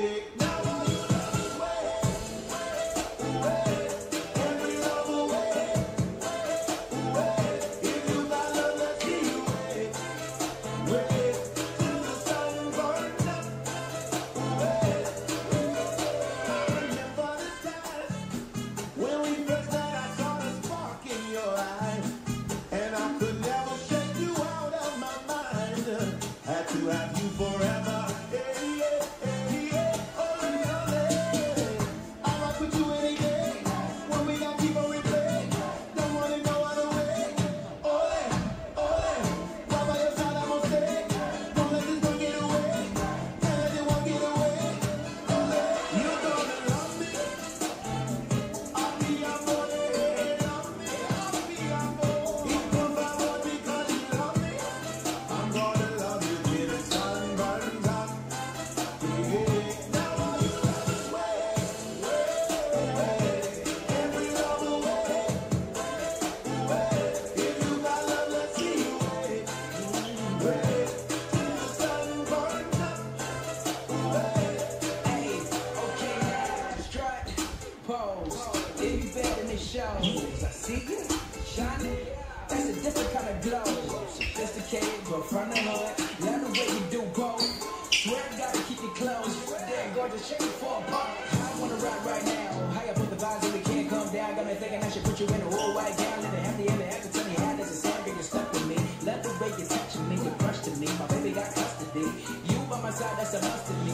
Music shows. I see you shining. That's a different kind of glow. Sophisticated, but from the hood. Love the way you do go. Swear to God to keep your clothes. Damn gorgeous, shake it for a pop. I wanna rock right now. How you put the vibes so we can't come down. Got me thinking I should put you in a roll white gown. And the empty and the empty tell me how does it sound? You're stuck with me. Love the way you touch touching me. You're crushed to me. My baby got custody. You by my side, that's a must to me.